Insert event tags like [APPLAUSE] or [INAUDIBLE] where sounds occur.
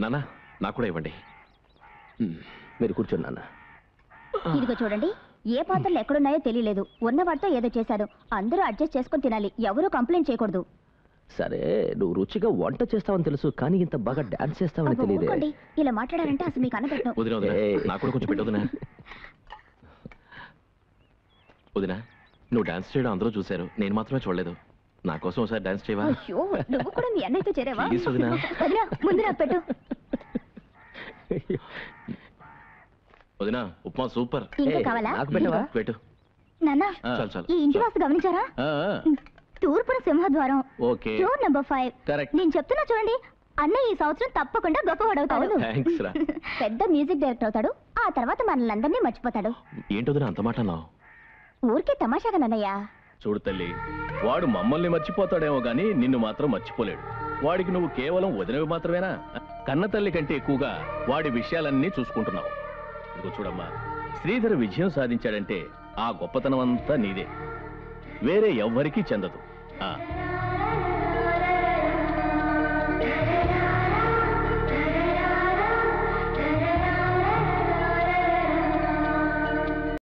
నాన్న నాకు కూడా ఇవ్వండి. మీరు కూర్చోండి నాన్న. ఇదిగో చూడండి ఏ పాత్రలు ఎక్కడున్నాయో తెలియలేదు. ఉన్నవాడితో ఏదో చేశారు. అందరూ అడ్జస్ట్ చేసుకొని తినాలి. ఎవరూ కంప్లైంట్ చేయకూడదు. సరే నువ్వు రుచిగా వంట చేస్తావని తెలుసు కానీ ఇంత బాగా డాన్స్ చేస్తావని తెలియదే. ఇలా మాట్లాడారంటే అసలు మీకు వదిన. నాకు కూడా కొంచెం వదిన. వదిన [LAUGHS] నువ్వు డాన్స్ చేయడం అందరూ చూశారు. నేను మాత్రమే చూడలేదు. నా కోసం ఒకసారి డాన్స్ చేయవా? అయ్యో నువ్వు కూడా మీ అన్నయ్యతో చేరావా? Please, వదినా. వదినా, ముందు నాకు పెట్టు. వదిన ఉప్మా సూపర్. ఇంకా ఏయ్, కావాలా? నాకు పెట్టవా? పెట్టు. నాన్న చాలు చాలు. ఈ ఇంటి వాస్తు గమనించారా? తూర్పున సింహద్వారం. Okay. Door number five. Correct. నేను చెప్తున్నా చూడండి అన్నయ్య ఈ సంవత్సరం తప్పకుండా గొప్పవాడవుతాడు. థ్యాంక్స్ రా. పెద్ద మ్యూజిక్ డైరెక్టర్ అవుతాడు ఆ తర్వాత మనల్ని అందరినీ మర్చిపోతాడు. ఏంటి వదిన అంత మాట అన్నావు? ఊరికే తమాషాగా నన్నయ్య. చూడు తల్లి వాడు మమ్మల్ని మర్చిపోతాడేమో గాని నిన్ను మాత్రం మర్చిపోలేడు. వాడికి నువ్వు కేవలం వదినవి మాత్రమేనా? కన్న తల్లి కంటే ఎక్కువగా వాడి విషయాలన్నీ చూసుకుంటున్నావు. ఇదిగో చూడమ్మా శ్రీధర్ విజయం సాధించాడంటే ఆ గొప్పతనం అంతా నీదే. వేరే ఎవ్వరికీ చెందదు. ఆ.